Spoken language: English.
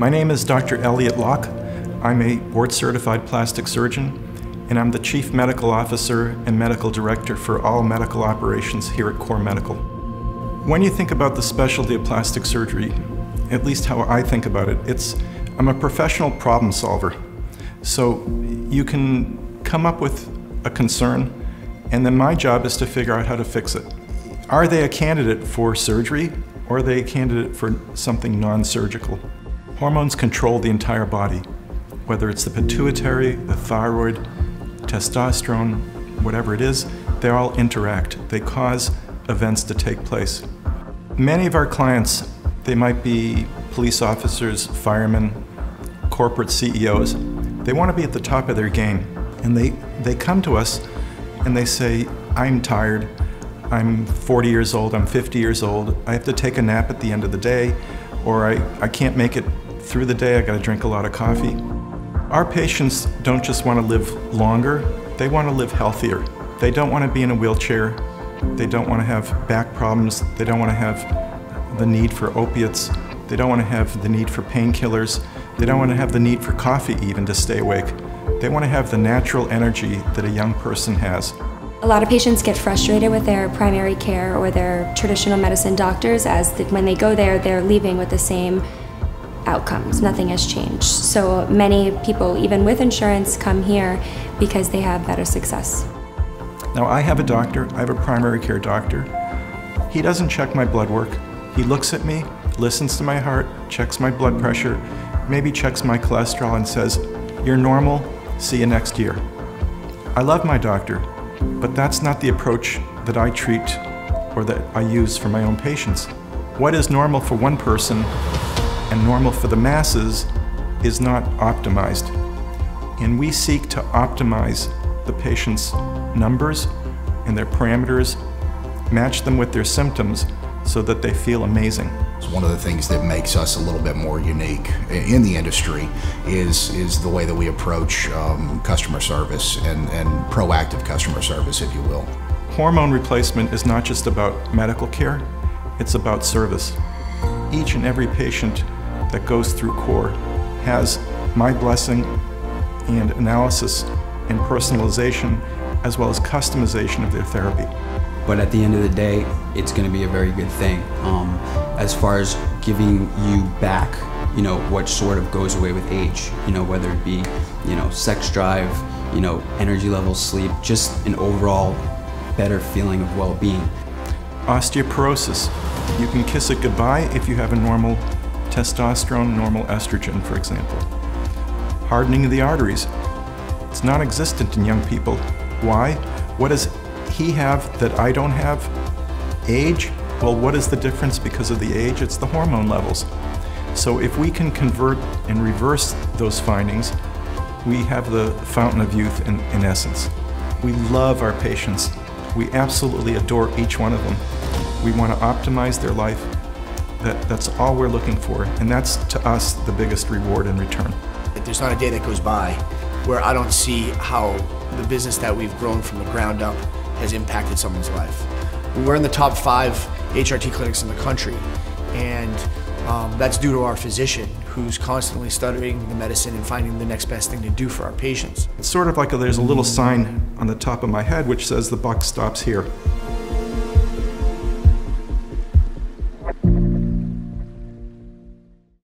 My name is Dr. Elliot Lach. I'm a board certified plastic surgeon, and I'm the Chief Medical Officer and Medical Director for all medical operations here at Core Medical. When you think about the specialty of plastic surgery, at least how I think about it, it's I'm a professional problem solver. So you can come up with a concern, and then my job is to figure out how to fix it. Are they a candidate for surgery, or are they a candidate for something non surgical? Hormones control the entire body, whether it's the pituitary, the thyroid, testosterone, whatever it is, they all interact. They cause events to take place. Many of our clients, they might be police officers, firemen, corporate CEOs. They want to be at the top of their game. And they, they come to us and they say, I'm tired. I'm 40 years old, I'm 50 years old. I have to take a nap at the end of the day, or I, I can't make it through the day, I gotta drink a lot of coffee. Our patients don't just want to live longer, they want to live healthier. They don't want to be in a wheelchair, they don't want to have back problems, they don't want to have the need for opiates, they don't want to have the need for painkillers, they don't want to have the need for coffee even to stay awake. They want to have the natural energy that a young person has. A lot of patients get frustrated with their primary care or their traditional medicine doctors as the, when they go there, they're leaving with the same outcomes. Nothing has changed. So many people, even with insurance, come here because they have better success. Now, I have a doctor, I have a primary care doctor. He doesn't check my blood work. He looks at me, listens to my heart, checks my blood pressure, maybe checks my cholesterol and says, You're normal, see you next year. I love my doctor, but that's not the approach that I treat or that I use for my own patients. What is normal for one person and normal for the masses is not optimized. And we seek to optimize the patient's numbers and their parameters, match them with their symptoms so that they feel amazing. One of the things that makes us a little bit more unique in the industry is, is the way that we approach um, customer service and, and proactive customer service, if you will. Hormone replacement is not just about medical care, it's about service. Each and every patient that goes through CORE has my blessing and analysis and personalization as well as customization of their therapy. But at the end of the day, it's going to be a very good thing. Um, as far as giving you back, you know, what sort of goes away with age, you know, whether it be, you know, sex drive, you know, energy levels, sleep, just an overall better feeling of well-being. Osteoporosis. You can kiss it goodbye if you have a normal testosterone, normal estrogen, for example. Hardening of the arteries. It's non existent in young people. Why? What does he have that I don't have? Age? Well, what is the difference because of the age? It's the hormone levels. So if we can convert and reverse those findings, we have the fountain of youth in, in essence. We love our patients. We absolutely adore each one of them. We want to optimize their life that, that's all we're looking for, and that's to us the biggest reward in return. There's not a day that goes by where I don't see how the business that we've grown from the ground up has impacted someone's life. We're in the top five HRT clinics in the country, and um, that's due to our physician who's constantly studying the medicine and finding the next best thing to do for our patients. It's sort of like a, there's a little sign on the top of my head which says the buck stops here.